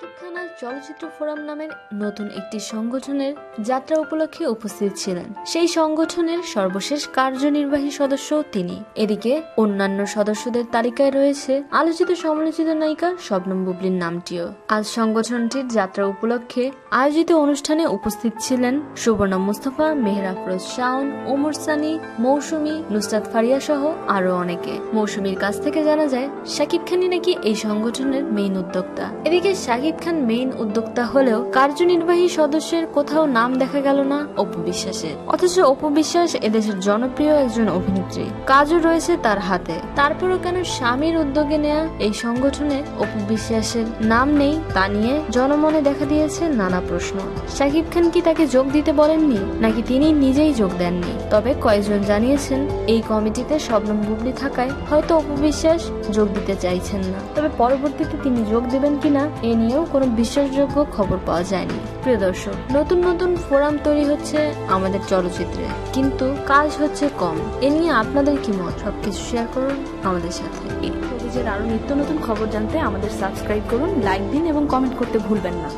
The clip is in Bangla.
খান চলচ্চিত্র ফোরাম নামের নতুন একটি সংগঠনের যাত্রা উপলক্ষে উপস্থিত ছিলেন। সেই সংগঠনের সর্বশেষ কার্যনির্বাহী সদস্য তিনি। এদিকে অন্যান্য সদস্যদের তালিকায় রয়েছে আলোচিত সমালোচিত নায়িকা শবনম বুবলির নামটিও। আজ সংগঠনটির যাত্রা উপলক্ষে আয়োজিত অনুষ্ঠানে উপস্থিত ছিলেন সুবর্ণা মুস্তফা মেহরাফরোজ শাওন, ওমর সানি, মৌসুমী, নুসরাত ফারিয়া সহ আরও অনেকে। মৌসুমীর কাছ থেকে জানা যায়, শাকিব খানই নাকি এই সংগঠনের মেইন উদ্যোক্তা। এদিকে শাকিব খান মেইন উদ্যোক্তা হলেও কার্যনির্বাহী সদস্যের কোথাও নাম দেখা গেল না অপু বিশ্বাসের। অথচ অপু বিশ্বাস এদেশের জনপ্রিয় একজন অভিনেত্রী। কাজও রয়েছে তার হাতে। তারপরও কেন স্বামীর উদ্যোগে নেয়া এই সংগঠনে অপু বিশ্বাসের নাম নেই তা নিয়ে জনমনে দেখা দিয়েছে নানা প্রশ্ন। শাকিব খান কি তাকে যোগ দিতে বলেননি, নাকি তিনি নিজেই যোগ দেননি? তবে কয়েকজন জানিয়েছেন, এই কমিটিতে শবনম বুবলি থাকায় হয়তো অপু বিশ্বাস যোগ দিতে চাইছেন না। তবে পরবর্তীতে তিনি যোগ দেবেন কিনা এ নিয়েও কোনো বিশ্বাসযোগ্য খবর পাওয়া যায়নি। প্রিয় দর্শক, নতুন নতুন ফোরাম তৈরি হচ্ছে আমাদের চলচ্চিত্রে। কিন্তু কাজ হচ্ছে কম। এ নিয়ে আপনাদের কি মত? সবকিছু শেয়ার করুন আমাদের সাথে। এই আরও নিত্য নতুন খবর জানতে আমাদের সাবস্ক্রাইব করুন লাইক দিন এবং কমেন্ট করতে ভুলবেন না।